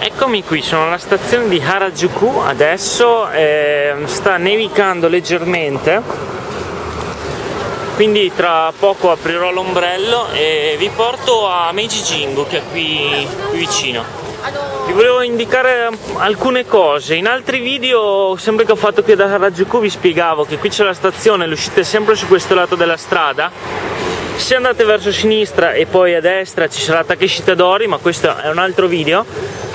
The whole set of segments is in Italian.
Eccomi qui, sono alla stazione di Harajuku adesso, eh, sta nevicando leggermente, quindi tra poco aprirò l'ombrello e vi porto a Meiji Jingu che è qui, qui vicino. Vi volevo indicare alcune cose, in altri video sempre che ho fatto qui da Harajuku vi spiegavo che qui c'è la stazione, l'uscita è sempre su questo lato della strada. Se andate verso sinistra e poi a destra ci sarà Takeshi Tadori ma questo è un altro video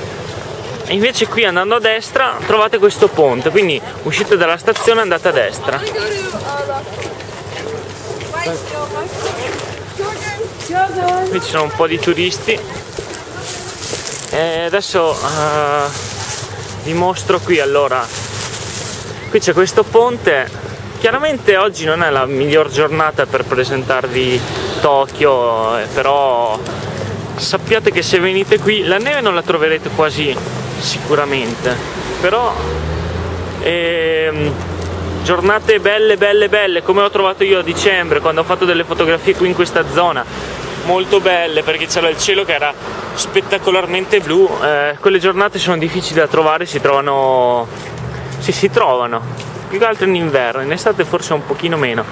invece qui andando a destra trovate questo ponte quindi uscite dalla stazione e andate a destra. Qui ci sono un po' di turisti. E adesso uh, vi mostro qui allora. Qui c'è questo ponte. Chiaramente oggi non è la miglior giornata per presentarvi Tokyo eh, però sappiate che se venite qui la neve non la troverete quasi sicuramente. Però ehm, giornate belle belle belle come ho trovato io a dicembre quando ho fatto delle fotografie qui in questa zona molto belle perché c'era il cielo che era spettacolarmente blu eh, quelle giornate sono difficili da trovare si trovano si si trovano più che altro in inverno in estate forse un pochino meno.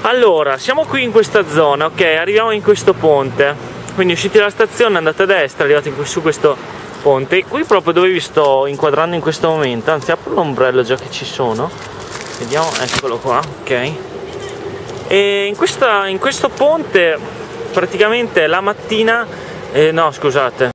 Allora siamo qui in questa zona ok arriviamo in questo ponte. Quindi uscite dalla stazione andate a destra arrivate su questo ponte qui proprio dove vi sto inquadrando in questo momento. Anzi apro l'ombrello già che ci sono. Vediamo eccolo qua ok. E in, questa, in questo ponte praticamente la mattina eh, no scusate